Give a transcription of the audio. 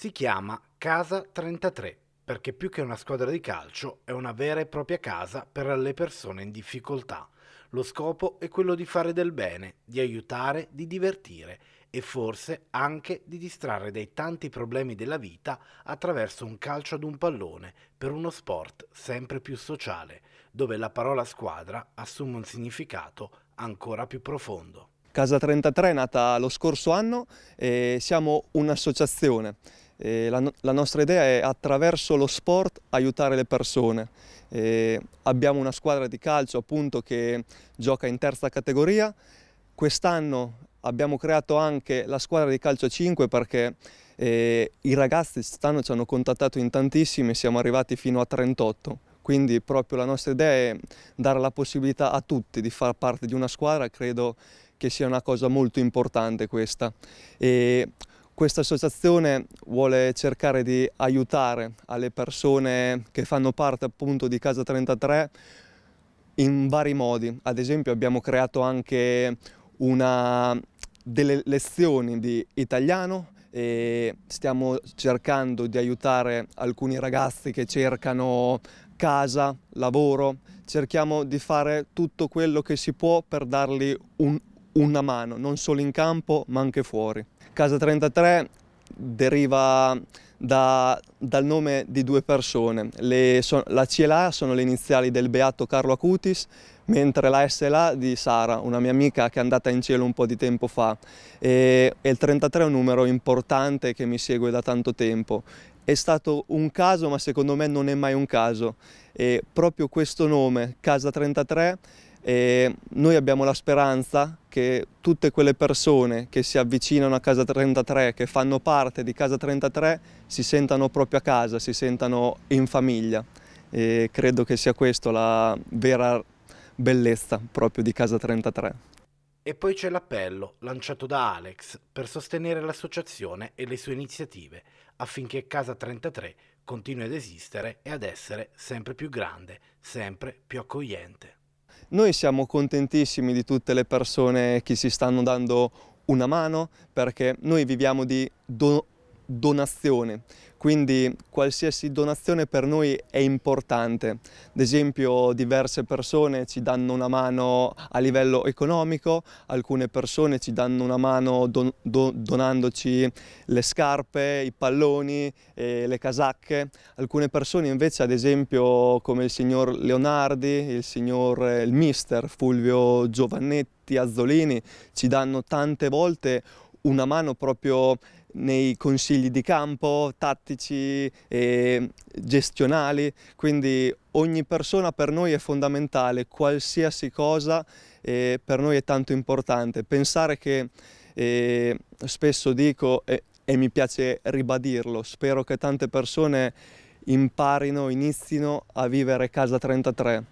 Si chiama Casa 33 perché più che una squadra di calcio è una vera e propria casa per le persone in difficoltà. Lo scopo è quello di fare del bene, di aiutare, di divertire e forse anche di distrarre dai tanti problemi della vita attraverso un calcio ad un pallone per uno sport sempre più sociale, dove la parola squadra assume un significato ancora più profondo. Casa 33 è nata lo scorso anno e siamo un'associazione. La, la, nostra idea è attraverso lo sport aiutare le persone. E abbiamo una squadra di calcio appunto che gioca in terza categoria. Quest'anno abbiamo creato anche la squadra di calcio 5 perché eh, i ragazzi quest'anno ci hanno contattato in tantissimi siamo arrivati fino a 38. Quindi proprio la nostra idea è dare la possibilità a tutti di far parte di una squadra, credo che sia una cosa molto importante questa. E questa associazione vuole cercare di aiutare alle persone che fanno parte appunto di Casa 33 in vari modi. Ad esempio abbiamo creato anche una, delle lezioni di italiano e stiamo cercando di aiutare alcuni ragazzi che cercano casa, lavoro, cerchiamo di fare tutto quello che si può per dargli un, una mano, non solo in campo ma anche fuori. Casa 33 deriva da, dal nome di due persone. Le, so, la CLA sono le iniziali del beato Carlo Acutis, mentre la SLA di Sara, una mia amica che è andata in cielo un po' di tempo fa. E, e il 33 è un numero importante che mi segue da tanto tempo. È stato un caso, ma secondo me non è mai un caso. E proprio questo nome, Casa 33, e noi abbiamo la speranza che tutte quelle persone che si avvicinano a Casa 33, che fanno parte di Casa 33, si sentano proprio a casa, si sentano in famiglia. E credo che sia questa la vera bellezza proprio di Casa 33. E poi c'è l'appello lanciato da Alex per sostenere l'associazione e le sue iniziative affinché Casa 33 continui ad esistere e ad essere sempre più grande, sempre più accogliente. Noi siamo contentissimi di tutte le persone che si stanno dando una mano perché noi viviamo di do donazione, quindi qualsiasi donazione per noi è importante. Ad esempio diverse persone ci danno una mano a livello economico, alcune persone ci danno una mano don do donandoci le scarpe, i palloni, eh, le casacche, alcune persone invece ad esempio come il signor Leonardi, il signor eh, il mister Fulvio Giovannetti Azzolini ci danno tante volte una mano proprio nei consigli di campo, tattici e gestionali, quindi ogni persona per noi è fondamentale, qualsiasi cosa eh, per noi è tanto importante. Pensare che eh, spesso dico e, e mi piace ribadirlo, spero che tante persone imparino, inizino a vivere Casa 33,